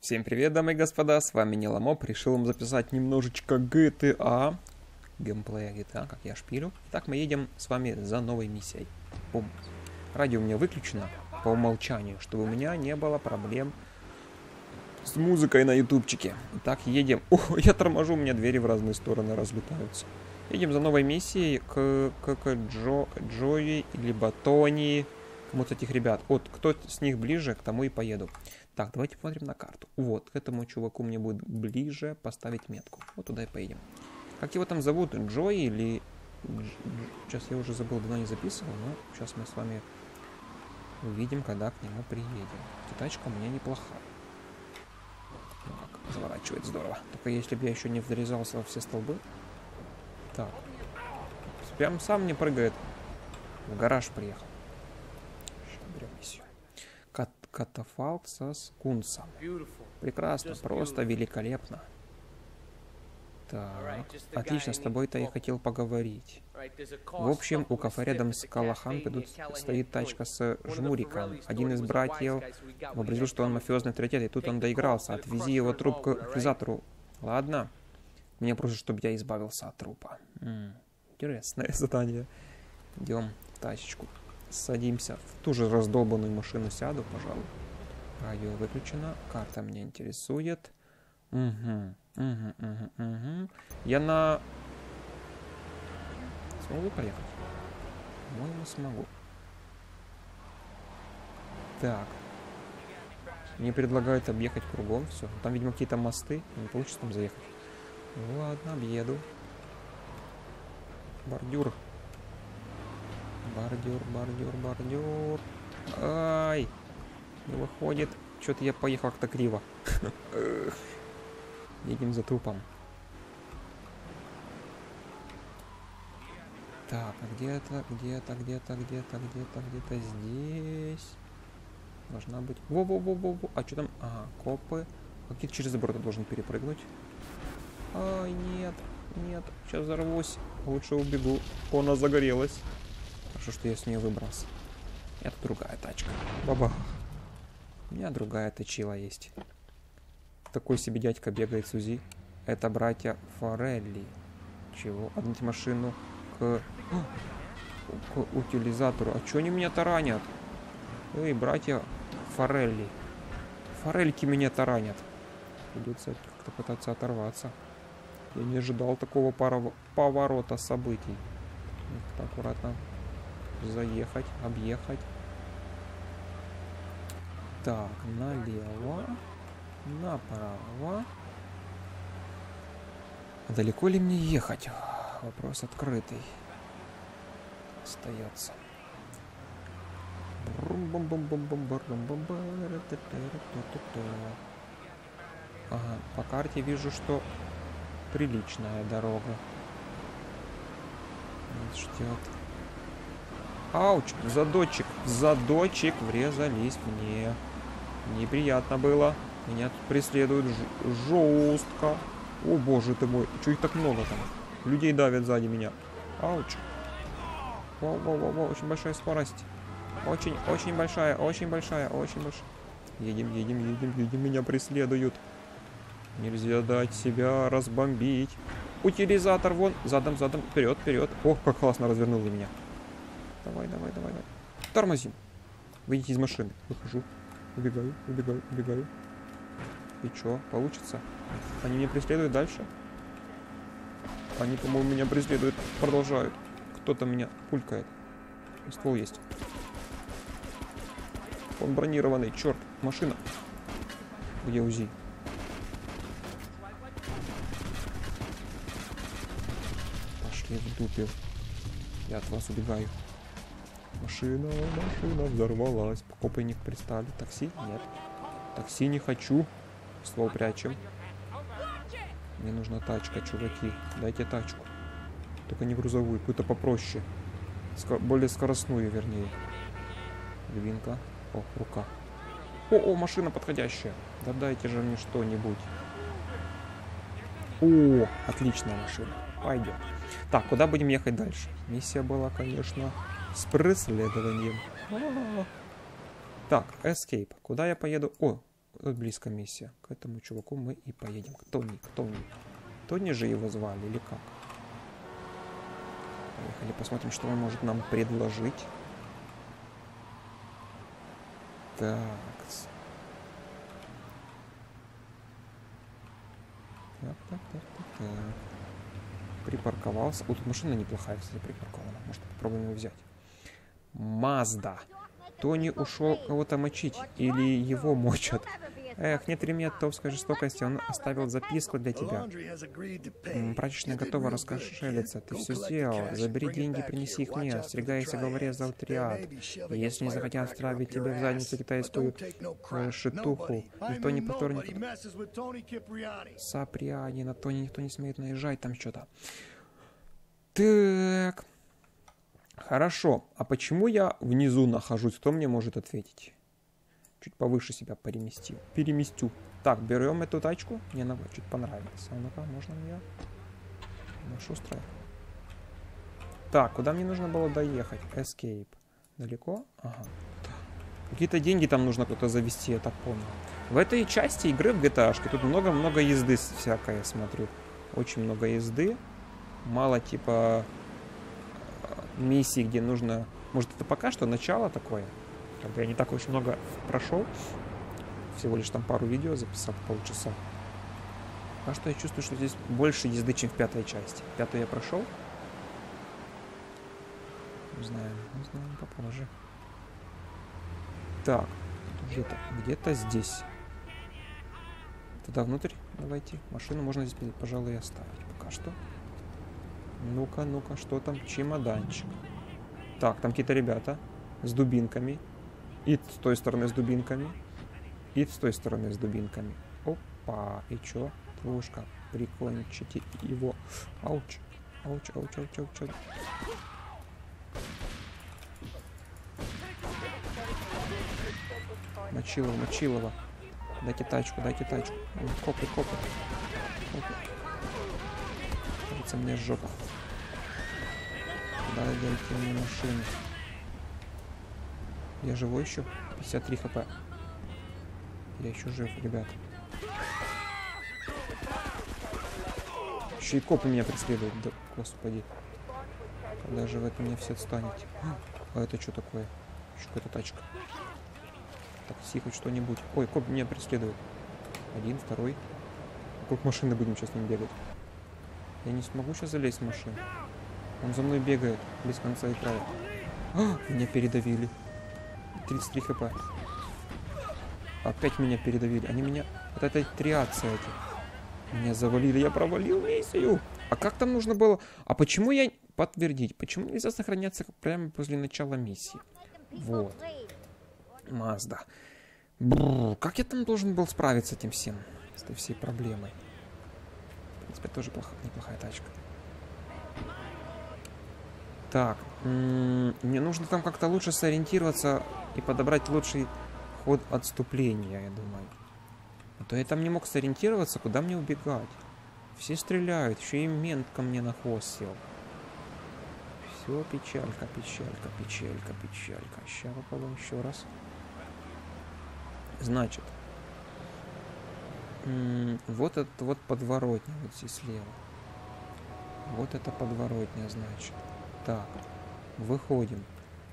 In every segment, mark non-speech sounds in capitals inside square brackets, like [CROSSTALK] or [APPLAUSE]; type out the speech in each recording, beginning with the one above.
Всем привет, дамы и господа, с вами Неламоп. Решил вам записать немножечко GTA, геймплея GTA, как я шпилю. Итак, мы едем с вами за новой миссией. Бум. Радио у меня выключено по умолчанию, чтобы у меня не было проблем с музыкой на ютубчике. Итак, едем. [LAUGHS] О, я торможу, у меня двери в разные стороны разлетаются. Едем за новой миссией к, к, к Джо, Джои, либо Тони, кому-то этих ребят. Вот, кто с них ближе, к тому и поеду. Так, давайте посмотрим на карту. Вот, к этому чуваку мне будет ближе поставить метку. Вот туда и поедем. Как его там зовут? Джои или... Сейчас я уже забыл, давно не записывал, но сейчас мы с вами увидим, когда к нему приедем. Тачка у меня неплохая. Ну заворачивает здорово. Только если бы я еще не врезался во все столбы. Так. Прям сам не прыгает. В гараж приехал. Сейчас берем миссию. Кат катафалк со скунсом. Прекрасно, просто великолепно. Так, отлично, с тобой-то я хотел поговорить. В общем, у кафе рядом с Калахан тут стоит тачка с жмуриком. Один из братьев вообразил, что он мафиозный авторитет, и тут он доигрался. Отвези его труп к аквизатору. Ладно. Мне просят, чтобы я избавился от трупа. М -м, интересное задание. Идем в тачечку. Садимся в ту же раздолбанную машину, сяду, пожалуй. Радио выключено. Карта меня интересует. Угу, угу, угу, угу. Я на... Смогу поехать? По-моему, смогу. Так. Мне предлагают объехать кругом все. Там, видимо, какие-то мосты. Не получится там заехать. Ладно, объеду. Бордюр. Бордюр, бордюр, бордюр. Ай! Не выходит. Что-то я поехал как-то криво. [LAUGHS] Едем за трупом. Так, а где-то, где-то, где-то, где-то, где-то, где-то здесь. Должна быть... Во-во-во-во-во. А что там? Ага, копы. Какие-то через забор должен перепрыгнуть. Ай, нет, нет. Сейчас взорвусь. Лучше убегу. Она загорелась. Хорошо, что я с нее выбрался. Это другая тачка. Баба. У меня другая точила есть. Такой себе дядька бегает с УЗИ. Это братья Форелли. Чего? Однуть машину к... к утилизатору. А чё они меня таранят? Эй, братья Форелли. Форельки меня таранят. Придется как-то пытаться оторваться. Я не ожидал такого поворота событий. Аккуратно заехать, объехать. Так, налево, направо. А далеко ли мне ехать? Вопрос открытый. Остается. Ага, по карте вижу, что приличная дорога. Нас ждет. Ауч, задочек, задочек врезались мне. Неприятно было. Меня тут преследуют жестко. О боже ты мой, их так много там? Людей давят сзади меня. Ауч. Вау, вау, вау, вау, очень большая скорость. Очень, очень большая, очень большая, очень большая. Едем, едем, едем, едем, меня преследуют. Нельзя дать себя разбомбить. Утилизатор вон, задом, задом, вперед, вперед. Ох, как классно развернули меня. Давай, давай, давай, давай. Тормозим. Выйдите из машины. Выхожу. Убегаю, убегаю, убегаю. И чё, получится? Они меня преследуют дальше? Они, по-моему, меня преследуют. Продолжают. Кто-то меня пулькает. Ствол есть. Он бронированный. Черт, машина. Где УЗИ? Пошли в дупе. Я от вас убегаю. Машина, машина взорвалась. Покопы пристали. Такси? Нет. Такси не хочу. Ствол прячем. Мне нужна тачка, чуваки. Дайте тачку. Только не грузовую, какую-то попроще. Ско более скоростную, вернее. Львинка. О, рука. О, о, машина подходящая. Да дайте же мне что-нибудь. О, отличная машина. Пойдет. Так, куда будем ехать дальше? Миссия была, конечно, с преследованием. А. Так, escape. Куда я поеду? О, Тут близко миссия. К этому чуваку мы и поедем. Тони, Тони. Тони же его звали или как? Поехали, посмотрим, что он может нам предложить. Так. Так, так, так, так, так. Припарковался. О, тут машина неплохая, кстати, припаркована. Может, попробуем ее взять. Мазда. Тони ушел кого-то мочить. Или его мочат. Эх, нет ремня отцовской жестокости. Он оставил записку для тебя. Прачечная готова раскошелиться. Ты все сделал. Забери деньги, принеси их мне. Остерегайся, говоря за триад. Если не захотят вставить тебе в задницу китайскую э, шитуху, никто не повторит... Саприани, на Тони никто не смеет наезжать, там что-то. Так. Хорошо. А почему я внизу нахожусь? Кто мне может ответить? чуть повыше себя переместил. Переместю. Так, берем эту тачку. Мне она чуть понравилась. А ну-ка, можно мне? Ну, шустрая. Так, куда мне нужно было доехать? Escape. Далеко? Ага. Какие-то деньги там нужно кто-то завести, я так помню. В этой части игры в GTA тут много-много езды всякое, я смотрю. Очень много езды. Мало типа миссий, где нужно... Может это пока что начало такое? Как бы я не так очень много прошел. Всего лишь там пару видео записал полчаса. А что я чувствую, что здесь больше езды, чем в пятой части. Пятую я прошел. Не знаю, не знаю, попозже. Так, где-то, где-то здесь. Туда внутрь давайте. Машину можно здесь, пожалуй, оставить пока что. Ну-ка, ну-ка, что там? Чемоданчик. Так, там какие-то ребята с дубинками. И с той стороны с дубинками. И с той стороны с дубинками. Опа. И чё? Твушка. Прикончите его. Ауч. Ауч, ауч, ауч, ауч, ауч. Мочилова, Мочилова. Дайте тачку, дайте тачку. Копы, копы. Копы. Кажется, мне жопа. Дайте мне машину. Я живой еще? 53 хп. Я еще жив, ребят. Еще и копы меня преследуют. Да, господи. Когда же вы от меня все отстанете? А это что такое? Еще какая-то тачка. Такси, хоть что-нибудь. Ой, коп меня преследует. Один, второй. Вокруг машины будем сейчас с ним бегать. Я не смогу сейчас залезть в машину. Он за мной бегает без конца и края. А, меня передавили. 33 хп. Опять меня передавили. Они меня... Вот это триация эти. Меня завалили. Я провалил миссию. А как там нужно было... А почему я... Подтвердить. Почему нельзя сохраняться прямо после начала миссии? Вот. Мазда. Бррр, как я там должен был справиться с этим всем? С этой всей проблемой. Принципе, тоже плохо, неплохая тачка. Так, мне нужно там как-то лучше сориентироваться и подобрать лучший ход отступления, я думаю. А то я там не мог сориентироваться, куда мне убегать. Все стреляют, еще и мент ко мне на хвост сел. Все, печалька, печалька, печалька, печалька. Сейчас попробуем еще раз. Значит, вот этот вот подворотня вот здесь слева. Вот это подворотня, значит. Так, выходим.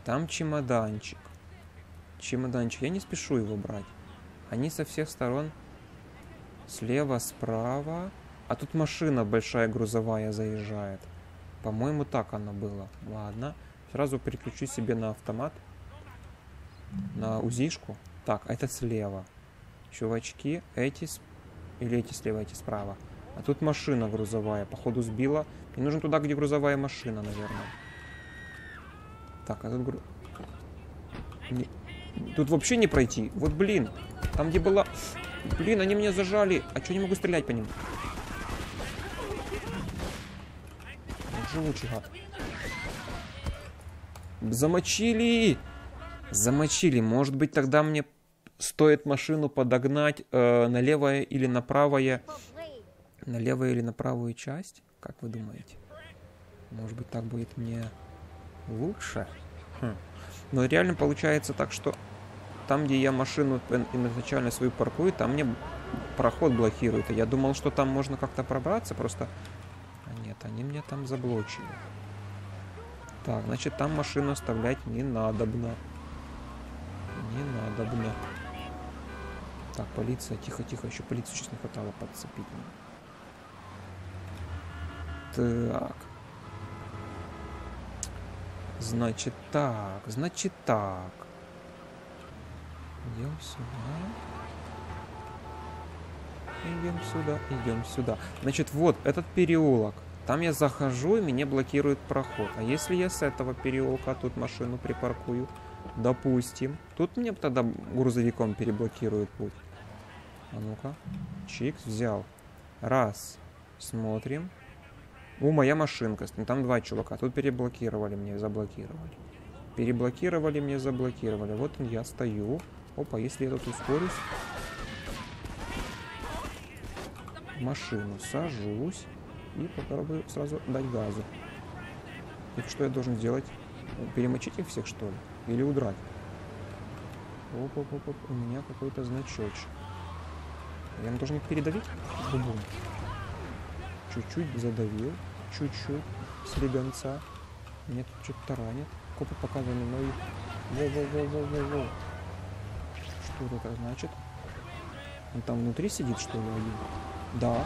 Там чемоданчик. Чемоданчик. Я не спешу его брать. Они со всех сторон. Слева, справа. А тут машина большая грузовая заезжает. По-моему, так оно было. Ладно. Сразу переключу себе на автомат. На узишку. Так, это слева. Чувачки, эти... Или эти слева, эти справа. А тут машина грузовая. Походу сбила. Мне нужно туда, где грузовая машина, наверное. Так, а тут... Гру... Не... Тут вообще не пройти. Вот блин. Там, где была... Блин, они меня зажали. А что не могу стрелять по ним? Живучий гад. Замочили! Замочили. Может быть, тогда мне стоит машину подогнать э, на левое или на правое... На левую или на правую часть? Как вы думаете? Может быть, так будет мне лучше? Хм. Но реально получается так, что там, где я машину изначально свою паркую, там мне проход блокирует. Я думал, что там можно как-то пробраться, просто... А нет, они меня там заблочили. Так, значит, там машину оставлять не надобно. Не надобно. Так, полиция, тихо-тихо, еще полицию сейчас не хватало подцепить. Так. Значит так, значит так. Идем сюда. Идем сюда, идем сюда. Значит, вот этот переулок. Там я захожу, и мне блокирует проход. А если я с этого переулка тут машину припаркую, допустим, тут мне тогда грузовиком переблокирует путь. А ну-ка. Чикс взял. Раз. Смотрим. У, моя машинка. Там два чувака. Тут переблокировали мне, заблокировали. Переблокировали мне, заблокировали. Вот я стою. Опа, если я тут ускорюсь. Машину сажусь. И попробую сразу дать газу. И что я должен сделать? Перемочить их всех, что ли? Или удрать? Оп, оп, оп, оп. У меня какой-то значочек. Я должен их передавить? Бум-бум чуть-чуть задавил, чуть-чуть с легонца. Меня тут что-то таранит. Копы показаны мои. Во-во-во-во-во-во. Что это значит? Он там внутри сидит, что ли, один? Да.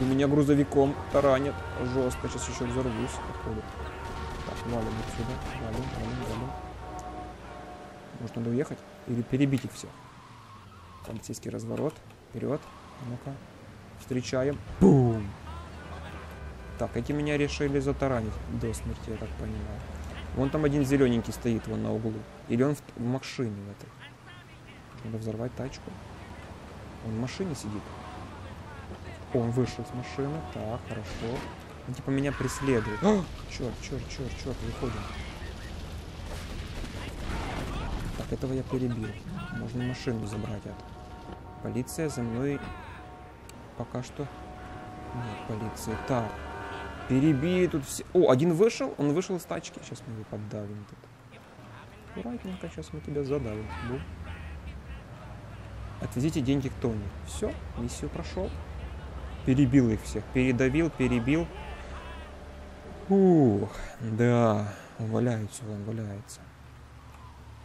И меня грузовиком таранит. Жестко. Сейчас еще взорвусь, походу. Так, валим отсюда. Валим, валим, валим. Может, надо уехать? Или перебить их всех? Полицейский разворот. Вперед. Ну-ка. Встречаем. Бум! Так, эти меня решили затаранить до смерти, я так понимаю. Вон там один зелененький стоит, вон на углу. Или он в, в машине в этой. Надо взорвать тачку. Он в машине сидит. Он вышел с машины. Так, хорошо. Он типа меня преследует. А! Черт, черт, черт, черт, выходим. Так, этого я перебил. Можно машину забрать от. Полиция за мной пока что нет полиции. Так, перебили тут все. О, один вышел, он вышел из тачки. Сейчас мы его поддавим тут. Аккуратненько, сейчас мы тебя задавим. Бу. Отвезите деньги к Тони. Все, миссию прошел. Перебил их всех. Передавил, перебил. Ух, да, он валяется, он валяется.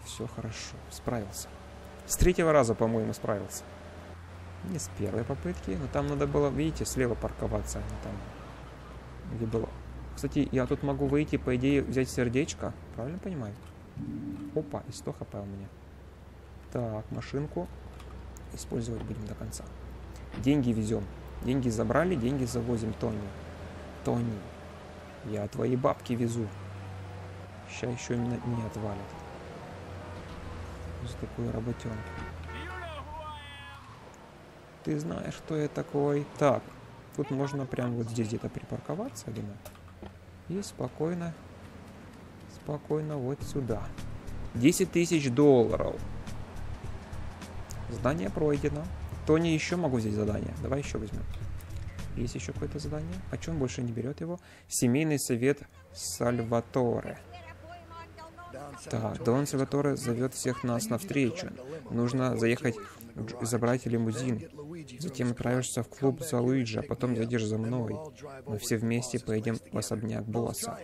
Все хорошо, справился. С третьего раза, по-моему, справился. Не с первой попытки, но там надо было, видите, слева парковаться, а там, где было. Кстати, я тут могу выйти, по идее, взять сердечко. Правильно понимаю? Опа, и 100 хп у меня. Так, машинку использовать будем до конца. Деньги везем. Деньги забрали, деньги завозим Тони. Тони, я твои бабки везу. Сейчас еще не, не отвалят. За такую работенку. Ты знаешь, кто я такой. Так, тут можно прям вот здесь где-то припарковаться, думаю. И спокойно, спокойно вот сюда. 10 тысяч долларов. Задание пройдено. Тони еще могу взять задание. Давай еще возьмем. Есть еще какое-то задание? А чем больше не берет его? Семейный совет Сальваторе. Так, Дон Сальваторе зовет всех нас на встречу. Нужно заехать забрать лимузин. Затем отправишься в клуб за Луиджи, а потом едешь за мной. Мы все вместе поедем в особняк босса.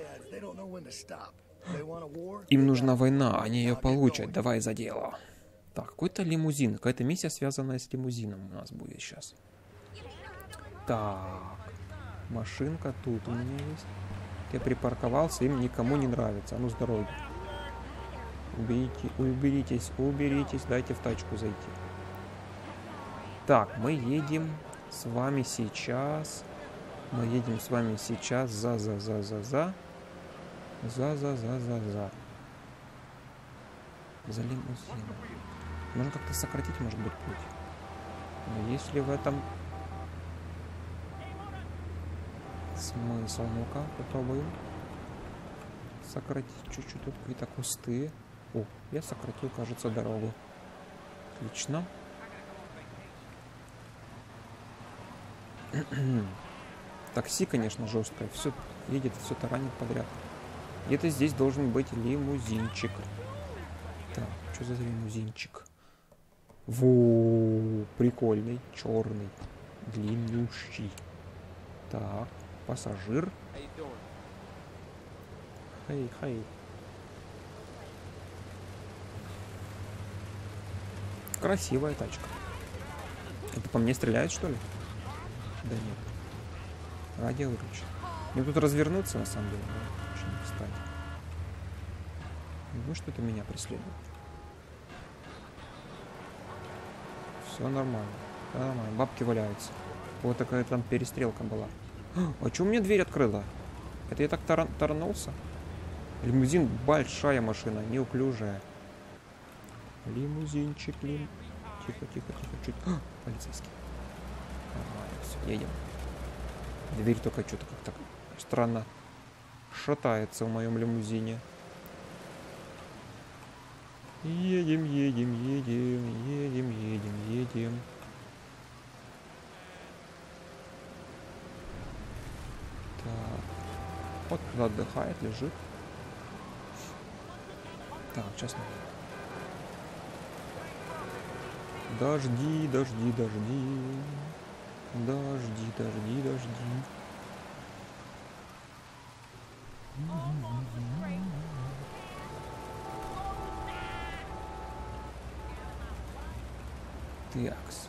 Им нужна война, они ее получат. Давай за дело. Так, какой-то лимузин. Какая-то миссия, связанная с лимузином у нас будет сейчас. Так. Машинка тут у меня есть. Я припарковался, им никому не нравится. А ну с дороги. Уберите, уберитесь, уберитесь, дайте в тачку зайти. Так, мы едем с вами сейчас. Мы едем с вами сейчас за-за-за-за-за. За-за-за-за-за. За лимузином. Можно как-то сократить, может быть, путь. Но есть в этом смысл? Ну-ка, попробуем сократить чуть-чуть. Тут какие-то кусты. О, я сократил, кажется, дорогу. Отлично. [CLEARS THROAT] Такси, конечно, жесткое. Все едет, все таранит подряд. Где-то здесь должен быть лимузинчик. Так, Что за лимузинчик? Во, прикольный, черный, длиннющий. Так, пассажир. Хей, хей. Красивая тачка. Это по мне стреляет, что ли? Да нет. Радио выключено. Мне тут развернуться, на самом деле, да? Очень не. Ну, что-то меня преследует. Все нормально. Все нормально. Бабки валяются. Вот такая там перестрелка была. А что мне дверь открыла? Это я так тар торнулся? Лимузин большая машина, неуклюжая. Лимузинчик, лим... Тихо, тихо, тихо, чуть. А, полицейский. Нормально, все, едем. Дверь только что-то как-то странно шатается в моем лимузине. Едем, едем, едем, едем, едем, едем. Так. Вот отдыхает, лежит. Так, сейчас надо. Дожди, дожди, дожди. Дожди, дожди, дожди. Такс.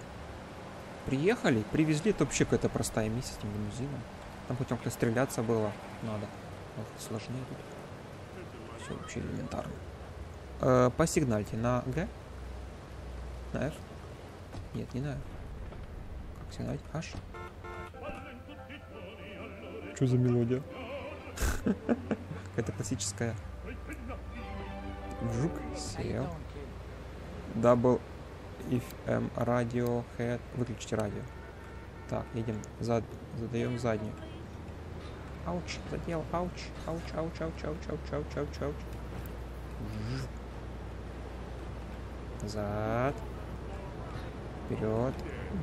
Приехали, привезли, это вообще какая-то простая миссия с этим лимузином. Там хоть как-то стреляться было надо. Ох, сложнее тут. Все вообще элементарно. Э, посигнальте на Г. На F. Нет, не на F. Как сигнальте? H. Что за мелодия? Это классическая. Жук сел. Double Cleff FM радио Head. Выключите радио. Так, едем зад, задаем заднюю. Ouch, задел, ouch, ouch, ouch, ouch, ouch, ouch, ouch, ouch, ouch. Назад. Вперед.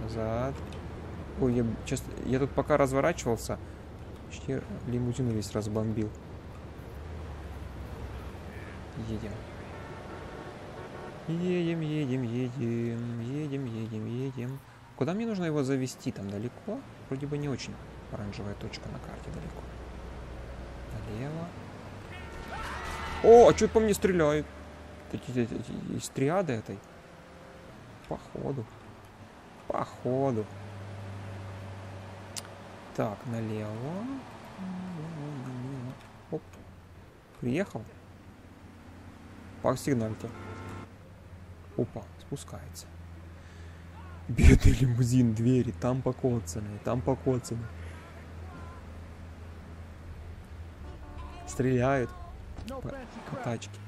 Назад. Ой, я, сейчас, я тут пока разворачивался, почти лимузин весь разбомбил. Едем. Едем, едем, едем, едем, едем, едем. Куда мне нужно его завести? Там далеко? Вроде бы не очень оранжевая точка на карте далеко. Налево. О, а что по мне стреляют? Из триады этой. Походу. Походу. Так, налево. Оп. Приехал. По сигнальке. Опа, спускается. Бедный лимузин, двери, там покоцанные, там покоцаны. Стреляют по, по тачке.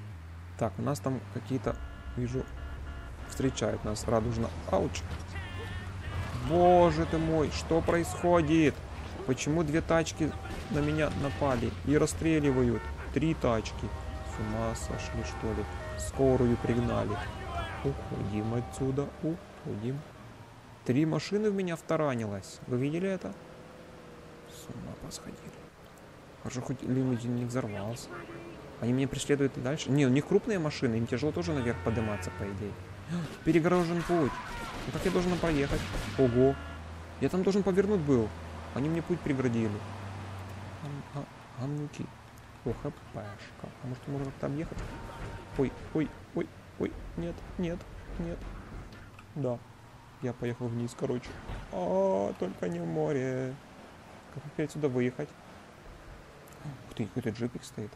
Так, у нас там какие-то, вижу, встречают нас радужно. Ауч. Боже ты мой, что происходит? Почему две тачки на меня напали и расстреливают? Три тачки. С ума сошли, что ли? Скорую пригнали. Уходим отсюда, уходим. Три машины в меня втаранилось. Вы видели это? С ума посходили. Хорошо, хоть лимузин не взорвался. Они меня преследуют и дальше. Не, у них крупные машины, им тяжело тоже наверх подниматься, по идее. Перегорожен путь. Ну как я должен проехать? Ого. Я там должен повернуть был. Они мне путь преградили. А, а, гамнюки. О, хпшка. А может можно как-то объехать? Ой, ой, ой, ой. Нет, нет, нет. Да. Я поехал вниз, короче. А, только не море. Как опять сюда выехать? Ух ты, какой-то джипик стоит.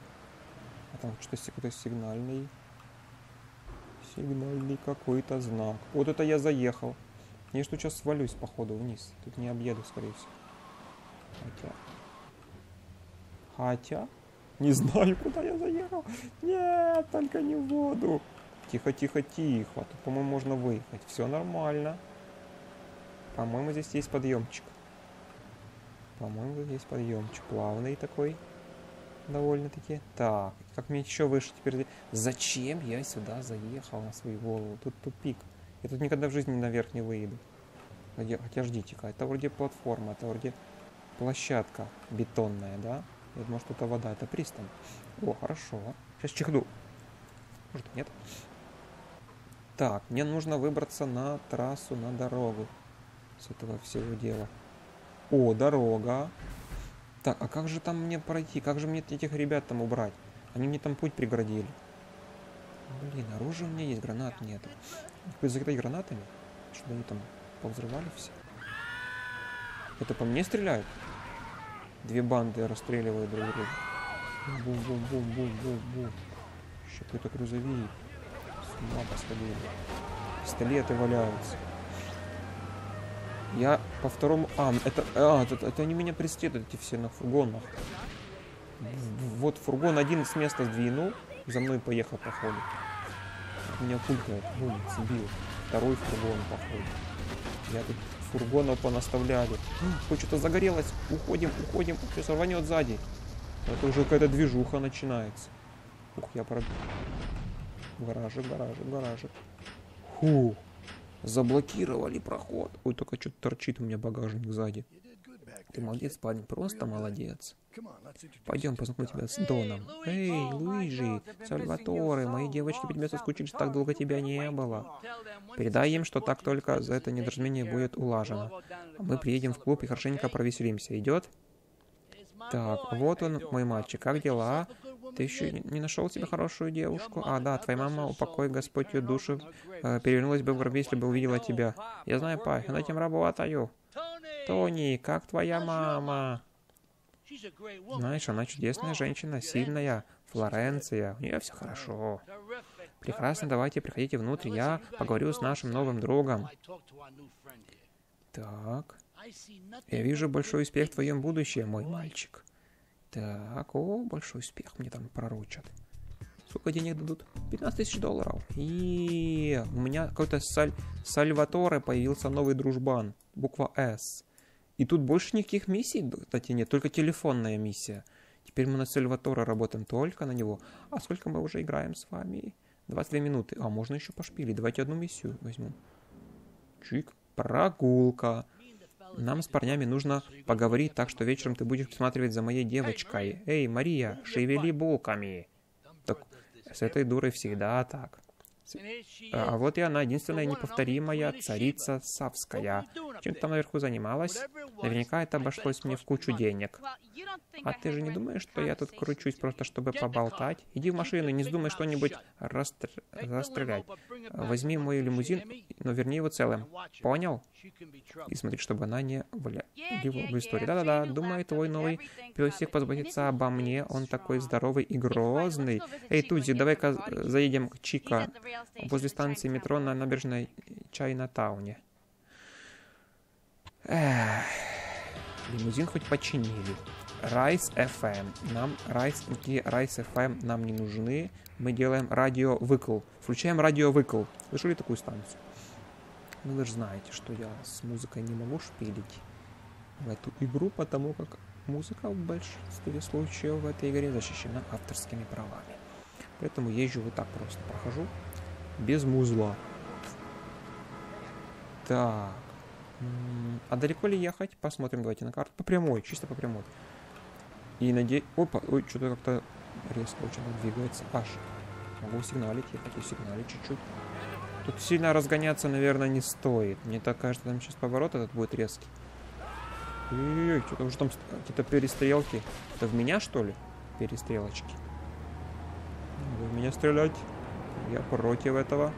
А там что-то какой-то сигнальный. Сигнальный какой-то знак. Вот это я заехал. Я что сейчас свалюсь, походу, вниз. Тут не объеду, скорее всего. Хотя... Хотя... Не знаю, куда я заехал. Нет, только не в воду. Тихо, тихо, тихо. Тут, по-моему, можно выехать. Все нормально. По-моему, здесь есть подъемчик. По-моему, здесь подъемчик. Плавный такой. Довольно-таки. Так, как мне еще выше теперь... Зачем я сюда заехал на свою голову? Тут тупик. Я тут никогда в жизни наверх не выйду. Хотя ждите-ка, это вроде платформа, это вроде площадка бетонная, да? Я думаю, что это вода, это пристань. О, хорошо. Сейчас чихну. Может, нет? Так, мне нужно выбраться на трассу, на дорогу. С этого всего дела. О, дорога. Так, а как же там мне пройти? Как же мне этих ребят там убрать? Они мне там путь преградили. Блин, оружие у меня есть, гранат нет. Их закидать гранатами, чтобы они там повзрывали все. Это по мне стреляют? Две банды расстреливают друг друга. Бум-бум-бум-бум-бум-бум. Еще какой-то грузовик. С ума посходили. Пистолеты валяются. Я по второму... А, это, а, это, это они меня преследуют, эти все на фургонах. Вот фургон один с места сдвинул, за мной поехал, походу. Меня пулькает, бум, сбил. Второй фургон, походу. Я тут фургонов понаставляли. Ой, что-то загорелось. Уходим, уходим. Сейчас рванет сзади. Это уже какая-то движуха начинается. Ух, я про... Гаражик, гаражик, гаражик. Фу. Заблокировали проход. Ой, только что-то торчит у меня багажник сзади. Ты молодец, парень, просто молодец. Пойдем, познакомлю тебя с Доном. Эй, Луиджи, Сальваторе, мои девочки тебе соскучились, так долго тебя не было. Передай им, что так только за это недоразумение будет улажено. Мы приедем в клуб и хорошенько провеселимся. Идет? Так, вот он, мой мальчик, как дела? Ты еще не нашел себе хорошую девушку? А, да, твоя мама, упокой Господь ее душу, э, перевернулась бы в гробе, если бы увидела тебя. Я знаю, па, я над этим работаю. Тони, как твоя мама? Знаешь, она чудесная женщина, сильная. Флоренция, у нее все хорошо. Прекрасно, давайте приходите внутрь, я поговорю с нашим новым другом. Так. Я вижу большой успех в твоем будущем, мой мальчик. Так, о, большой успех мне там пророчат. Сколько денег дадут? 15 тысяч долларов. И у меня какой-то саль... Сальваторе появился новый дружбан. Буква С. И тут больше никаких миссий, кстати, нет, только телефонная миссия. Теперь мы на Сальваторе работаем только на него. А сколько мы уже играем с вами? 22 минуты. А, можно еще пошпилить. Давайте одну миссию возьмем. Чик. Прогулка. Нам с парнями нужно поговорить, так что вечером ты будешь присматривать за моей девочкой. Эй, Мария, шевели булками. Так, с этой дурой всегда так. А вот и она, единственная неповторимая царица Савская. Чем там наверху занималась? Наверняка это обошлось мне в кучу денег. А ты же не думаешь, что я тут кручусь просто, чтобы поболтать? Иди в машину, не вздумай что-нибудь расстр... расстрелять. Возьми мой лимузин, но верни его целым. Понял? И смотри, чтобы она не влила в историю. Да-да-да, думаю, твой новый песик позаботится обо мне. Он такой здоровый и грозный. Эй, Тузи, давай-ка заедем к Чика возле станции метро на набережной Чайна-тауне. Эх, лимузин хоть починили. Райс FM. Нам Райс, эти Райс FM нам не нужны. Мы делаем радио выкл. Включаем радио выкл. Слышали такую станцию? Ну, вы же знаете, что я с музыкой не могу шпилить в эту игру, потому как музыка в большинстве случаев в этой игре защищена авторскими правами. Поэтому езжу вот так просто. Прохожу без музла. Так. А далеко ли ехать? Посмотрим, давайте на карту. По прямой, чисто по прямой. И надеюсь... Опа, ой, что-то как-то резко очень двигается. Аж. Могу сигналить, я хочу сигналить чуть-чуть. Тут сильно разгоняться, наверное, не стоит. Мне так кажется, там сейчас поворот этот будет резкий. Ой, что-то уже там какие-то перестрелки. Это в меня, что ли? Перестрелочки. Вы в меня стрелять? Я против этого.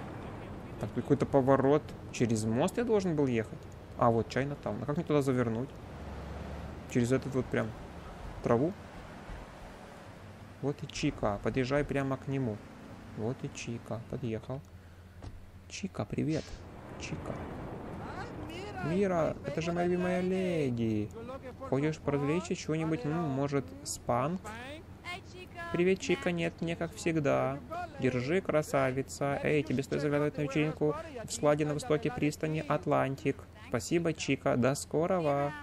Так, какой-то поворот. Через мост я должен был ехать. А, вот чайно там. А как мне туда завернуть? Через этот вот прям траву? Вот и Чика. Подъезжай прямо к нему. Вот и Чика. Подъехал. Чика, привет. Чика. Мира, это же моя любимая леди. Хочешь поразвлечься чего-нибудь? Ну, может, спанк? Привет, Чика, нет, мне как всегда. Держи, красавица. Эй, тебе стоит заглядывать на вечеринку в складе на востоке пристани Атлантик. Спасибо, Чика. До скорого.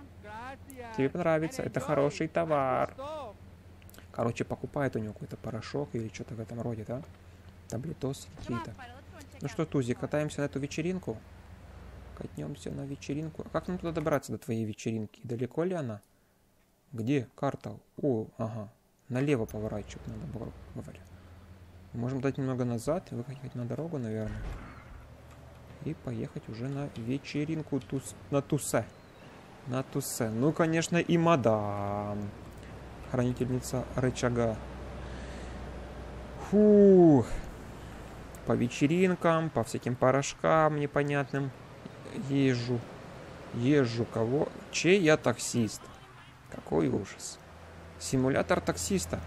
Тебе понравится. Это хороший товар. Короче, покупает у него какой-то порошок или что-то в этом роде, да? Таблетосы какие-то. Ну что, Тузи, катаемся на эту вечеринку? Катнемся на вечеринку. А как нам туда добраться до твоей вечеринки? Далеко ли она? Где карта? О, ага. Налево поворачивать надо было, говорю. Можем дать немного назад и выходить на дорогу, наверное. И поехать уже на вечеринку тус, на тусе. На тусе. Ну, конечно, и мадам. Хранительница рычага. Фух. По вечеринкам, по всяким порошкам непонятным езжу. Езжу кого? Чей я таксист? Какой ужас. Симулятор таксиста.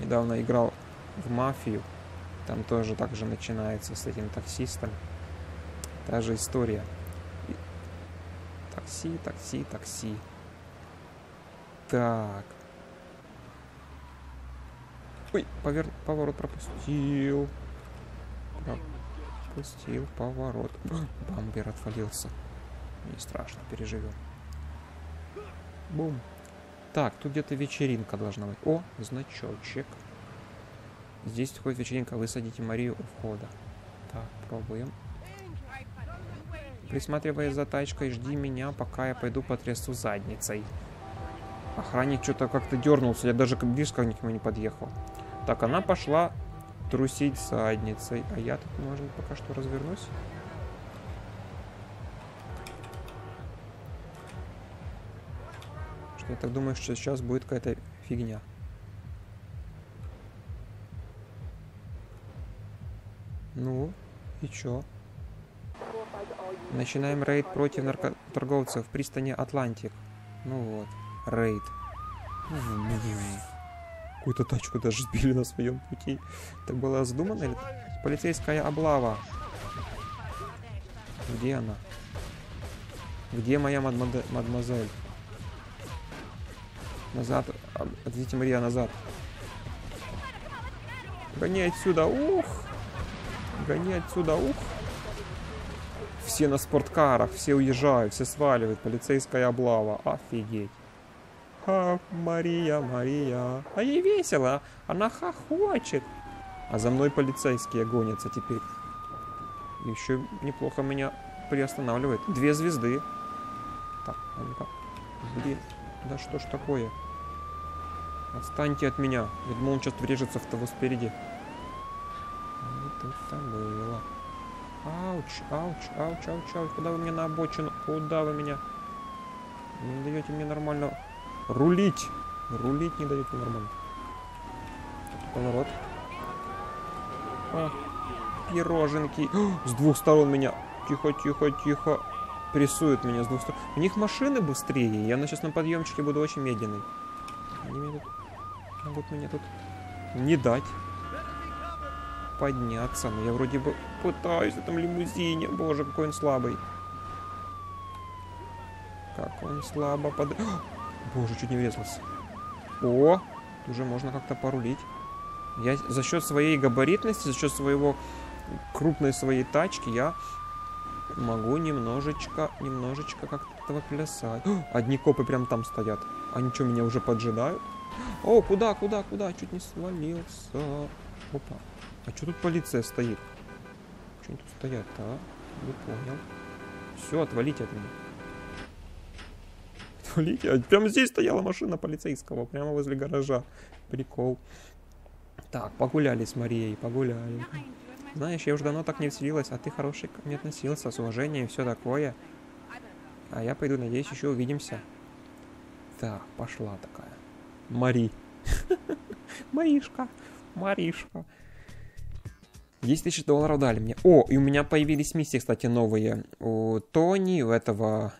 Недавно играл в мафию. Там тоже так же начинается с этим таксистом. Та же история. Такси, такси, такси. Так. Ой, повер... поворот пропустил. Пропустил поворот. Бамбер отвалился. Не страшно, переживем. Бум. Так, тут где-то вечеринка должна быть. О, значочек. Здесь ходит вечеринка, высадите Марию у входа. Так, пробуем. Присматривая за тачкой, жди меня, пока я пойду потрясу задницей. Охранник что-то как-то дернулся, я даже близко к нему не подъехал. Так, она пошла трусить задницей, а я тут, может, пока что развернусь. Я так думаю, что сейчас будет какая-то фигня. Ну, и чё? Начинаем рейд против наркоторговцев в пристани Атлантик. Ну вот, рейд. Какую-то тачку даже сбили на своем пути. Так было задумано или... Полицейская облава. Где она? Где моя мадмаде... Назад. Отведите Мария назад. Гони отсюда. Ух! Гони отсюда. Ух! Все на спорткарах, все уезжают, все сваливают. Полицейская облава. Офигеть. Ха, Мария, Мария. А ей весело. Она хохочет. А за мной полицейские гонятся теперь. Еще неплохо меня приостанавливает. Две звезды. Так, а ну-ка. Блин, да что ж такое? Отстаньте от меня. Я думал, он сейчас врежется в того спереди. Не тут-то было. Ауч, ауч, ауч, ауч, ауч. Куда вы меня на обочину? Куда вы меня? Не даете мне нормально рулить. Рулить не даете нормально. Поворот. А, пироженки. С двух сторон меня. Тихо, тихо, тихо. Прессуют меня с двух сторон. У них машины быстрее. Я на сейчас на подъемчике буду очень медленный. Они меня тут могут меня тут не дать подняться. Но я вроде бы пытаюсь в этом лимузине. Боже, какой он слабый. Как он слабо под... [GASPS] Боже, чуть не врезался. О, уже можно как-то порулить. Я за счет своей габаритности, за счет своего крупной своей тачки, я могу немножечко, немножечко как-то плясать. [GASPS] Одни копы прям там стоят. Они что, меня уже поджидают? О, куда, куда, куда? Чуть не свалился. Опа. А что тут полиция стоит? Что они тут стоят-то, а? Не понял. Все, отвалите от меня. Отвалите. А прямо здесь стояла машина полицейского, прямо возле гаража. Прикол. Так, погуляли с Марией, погуляли. Знаешь, я уже давно так не веселилась, а ты хороший ко мне относился, с уважением все такое. А я пойду, надеюсь, еще увидимся. Так, пошла такая. Мари. Маришка. Маришка. 10 тысяч долларов дали мне. О, и у меня появились миссии, кстати, новые. У Тони, у этого,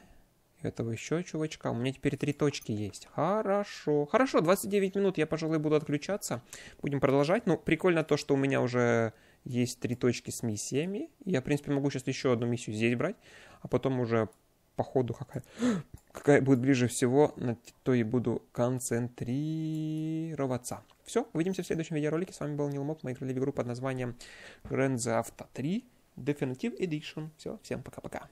этого еще чувачка. У меня теперь три точки есть. Хорошо. Хорошо, 29 минут. Я, пожалуй, буду отключаться. Будем продолжать. Ну, прикольно то, что у меня уже есть три точки с миссиями. Я, в принципе, могу сейчас еще одну миссию здесь брать. А потом уже по ходу какая, [GASPS] какая будет ближе всего, на то и буду концентрироваться. Все, увидимся в следующем видеоролике. С вами был Нилмок. Мы играли в игру под названием Grand Theft Auto 3 Definitive Edition. Все, всем пока-пока.